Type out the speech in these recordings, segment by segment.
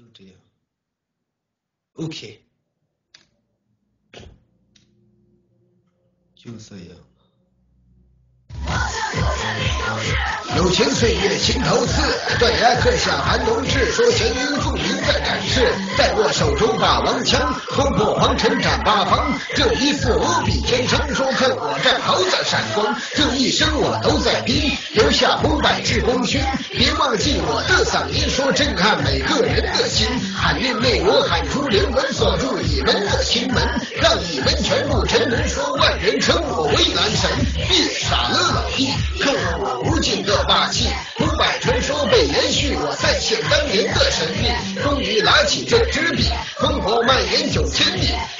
就这样，OK，就这样。友情岁月心头刺，断崖刻下寒冬志。说闲云覆云在展翅，在我手中霸王枪，冲破黄尘斩八方。这一次无比天生，说看我战袍在闪光。这一生我都在拼，留下五百支功勋。别忘记我的嗓音，说震撼每个人的心。喊命内我喊出灵魂，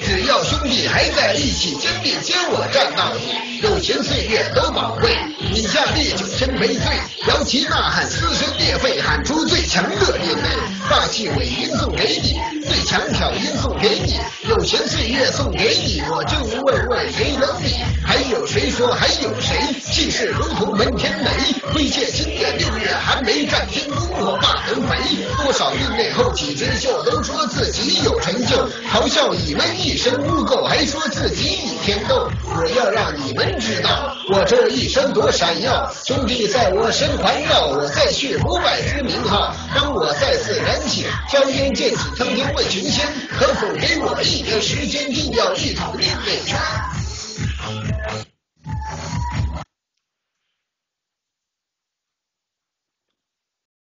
只要兄弟还在一起，坚定接我战到底。友情岁月都宝贵，饮下烈酒千杯醉。摇旗呐喊，撕心裂肺，喊出最强的烈泪。霸气尾音送给你，最强挑音送给你，友情岁月送给你。我就问问谁能比？还有谁说还有谁？气势如同门天雷，挥剑内后起之秀都说自己有成就，嘲笑你们一身污垢，还说自己倚天斗。我要让你们知道，我这一生多闪耀，兄弟在我身环绕，我再续五百支名号。当我再次燃起硝烟剑气苍天问群仙，可否给我一点时间，